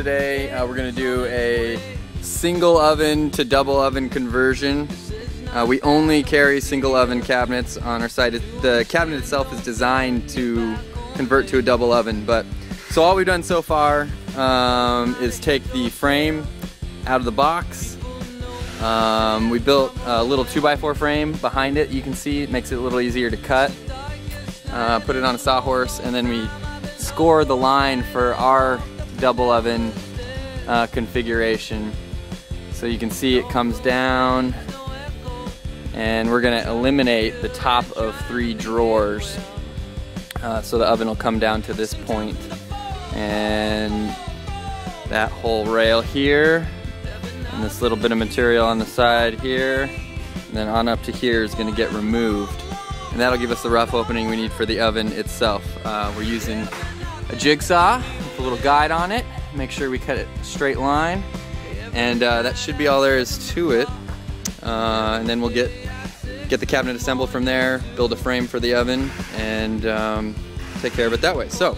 today. Uh, we're gonna do a single oven to double oven conversion. Uh, we only carry single oven cabinets on our site. The cabinet itself is designed to convert to a double oven, but so all we've done so far um, is take the frame out of the box. Um, we built a little 2x4 frame behind it. You can see it makes it a little easier to cut. Uh, put it on a sawhorse and then we score the line for our double oven uh, configuration. So you can see it comes down and we're gonna eliminate the top of three drawers. Uh, so the oven will come down to this point and that whole rail here and this little bit of material on the side here and then on up to here is going to get removed and that'll give us the rough opening we need for the oven itself. Uh, we're using a jigsaw a little guide on it. Make sure we cut it straight line. And uh, that should be all there is to it. Uh, and then we'll get get the cabinet assembled from there, build a frame for the oven, and um, take care of it that way. So,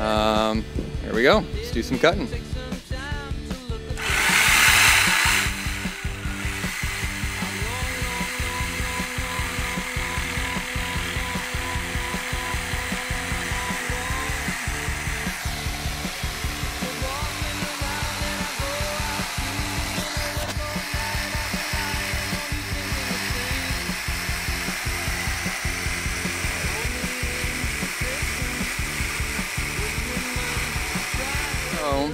um, here we go. Let's do some cutting. So,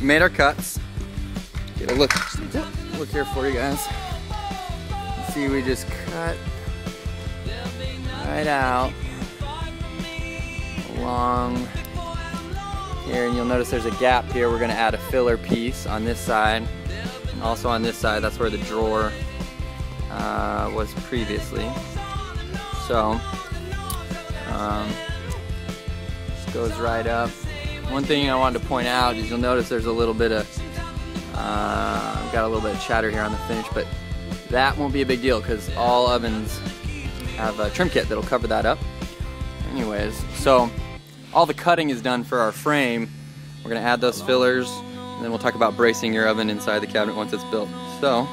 made our cuts. Get a look, look here for you guys. See, we just cut right out along here, and you'll notice there's a gap here. We're gonna add a filler piece on this side, and also on this side. That's where the drawer uh, was previously. So, um, goes right up. One thing I wanted to point out is you'll notice there's a little bit of, uh, got a little bit of chatter here on the finish, but that won't be a big deal because all ovens have a trim kit that'll cover that up. Anyways, so all the cutting is done for our frame. We're gonna add those fillers and then we'll talk about bracing your oven inside the cabinet once it's built. So,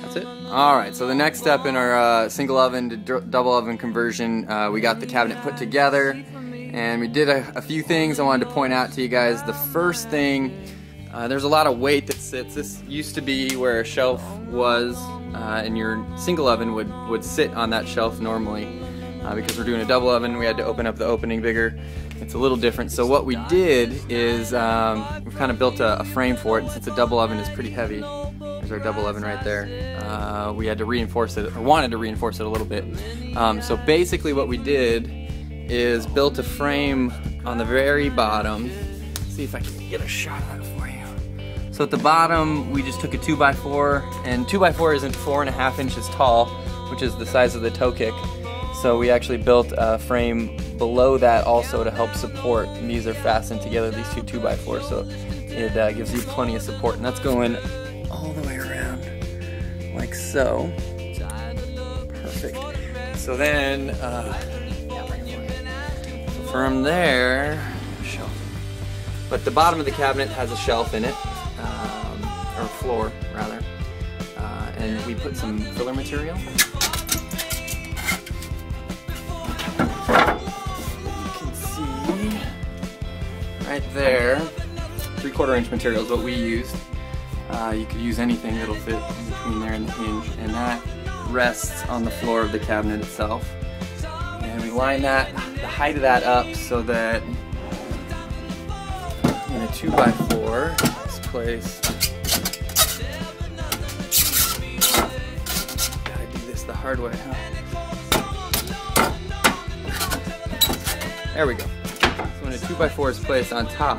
that's it. All right, so the next step in our uh, single oven to double oven conversion, uh, we got the cabinet put together and we did a, a, few things I wanted to point out to you guys. The first thing, uh, there's a lot of weight that sits. This used to be where a shelf was, uh, and your single oven would, would sit on that shelf normally. Uh, because we're doing a double oven, we had to open up the opening bigger. It's a little different. So what we did is um, we've kind of built a, a, frame for it. Since a double oven is pretty heavy, there's our double oven right there. Uh, we had to reinforce it, or wanted to reinforce it a little bit. Um, so basically what we did is built a frame on the very bottom. Let's see if I can get a shot of that for you. So at the bottom, we just took a 2x4, and 2x4 isn't four and a half inches tall, which is the size of the toe kick. So we actually built a frame below that also to help support. And these are fastened together, these two 2x4s, so it uh, gives you plenty of support. And that's going all the way around, like so. Perfect. So then, uh, from there, shelf. But the bottom of the cabinet has a shelf in it, um, or floor rather, uh, and we put some filler material. You can see right there, three quarter inch material is what we used. Uh, you could use anything that'll fit in between there and the hinge, and that rests on the floor of the cabinet itself. Line that the height of that up so that in a 2x4 is placed. Gotta do this the hard way, huh? There we go. So when a 2x4 is placed on top,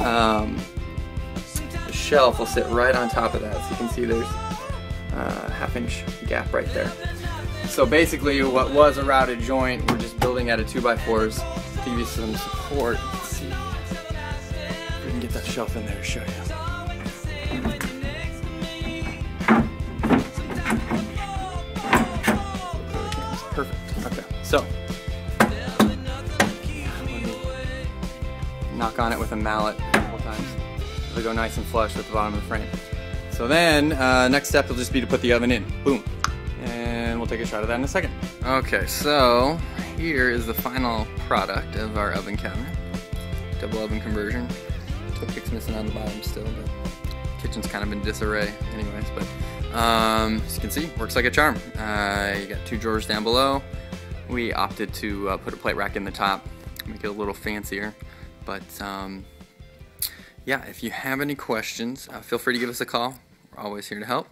um, the shelf will sit right on top of that. So you can see there's a half inch gap right there. So basically what was a routed joint, we're just building out of 2x4s to give you some support. Let's see if we can get that shelf in there to show you. Perfect, okay. So, knock on it with a mallet a couple times. It'll go nice and flush with the bottom of the frame. So then, uh, next step will just be to put the oven in. Boom. We'll take a shot of that in a second. Okay, so here is the final product of our oven cabinet. Double oven conversion. Toe kick's missing on the bottom still, but kitchen's kind of in disarray anyways, but um, as you can see, works like a charm. Uh, you got two drawers down below. We opted to uh, put a plate rack in the top, make it a little fancier. But um, yeah, if you have any questions, uh, feel free to give us a call. We're always here to help.